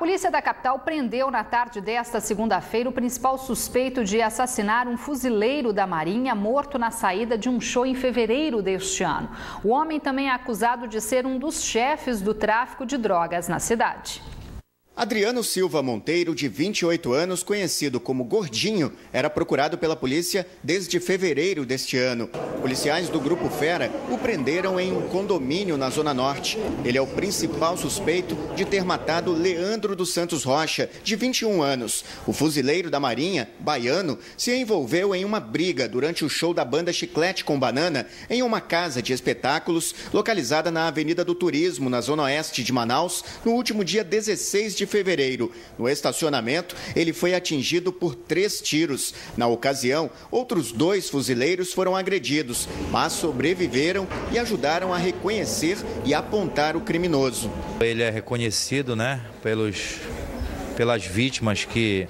polícia da capital prendeu na tarde desta segunda-feira o principal suspeito de assassinar um fuzileiro da Marinha morto na saída de um show em fevereiro deste ano. O homem também é acusado de ser um dos chefes do tráfico de drogas na cidade. Adriano Silva Monteiro, de 28 anos, conhecido como Gordinho, era procurado pela polícia desde fevereiro deste ano. Policiais do Grupo Fera o prenderam em um condomínio na Zona Norte. Ele é o principal suspeito de ter matado Leandro dos Santos Rocha, de 21 anos. O fuzileiro da Marinha, baiano, se envolveu em uma briga durante o show da banda Chiclete com Banana em uma casa de espetáculos localizada na Avenida do Turismo, na Zona Oeste de Manaus, no último dia 16 de fevereiro. No estacionamento, ele foi atingido por três tiros. Na ocasião, outros dois fuzileiros foram agredidos, mas sobreviveram e ajudaram a reconhecer e apontar o criminoso. Ele é reconhecido, né, pelos, pelas vítimas que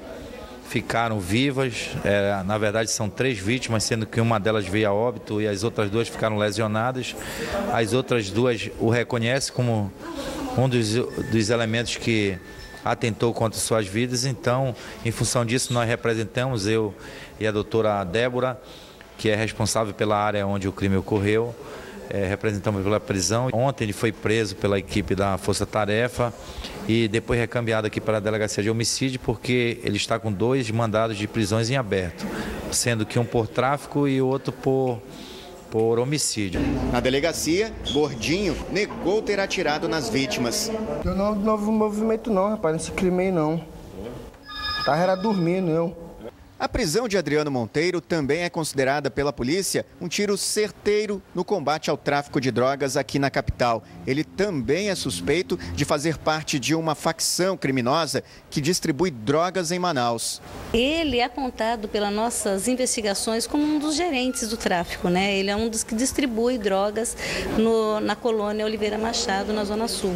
ficaram vivas. É, na verdade, são três vítimas, sendo que uma delas veio a óbito e as outras duas ficaram lesionadas. As outras duas o reconhecem como um dos, dos elementos que atentou contra suas vidas. Então, em função disso, nós representamos, eu e a doutora Débora, que é responsável pela área onde o crime ocorreu, é, representamos pela prisão. Ontem ele foi preso pela equipe da Força Tarefa e depois recambiado aqui para a delegacia de homicídio, porque ele está com dois mandados de prisões em aberto, sendo que um por tráfico e outro por por homicídio. Na delegacia, Gordinho negou ter atirado nas vítimas. Eu não houve novo movimento não, rapaz, nesse crime aí não. Tava era dormindo, eu. A prisão de Adriano Monteiro também é considerada pela polícia um tiro certeiro no combate ao tráfico de drogas aqui na capital. Ele também é suspeito de fazer parte de uma facção criminosa que distribui drogas em Manaus. Ele é apontado pelas nossas investigações como um dos gerentes do tráfico, né? Ele é um dos que distribui drogas no, na colônia Oliveira Machado, na Zona Sul.